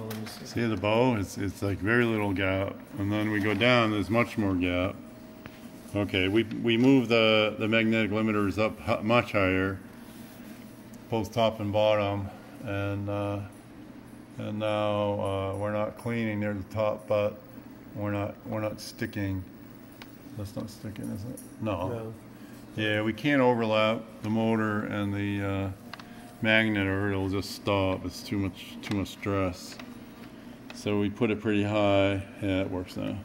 Oh, let me see. See the bow? It's, it's like very little gap. And then we go down, there's much more gap. Okay, we, we move the, the magnetic limiters up much higher, both top and bottom. And, uh, and now, uh, we're not cleaning near the top, but we're not, we're not sticking. That's not sticking, is it? No. Yeah, we can't overlap the motor and the uh, magnet or it'll just stop. It's too much too much stress. So we put it pretty high. Yeah, it works now.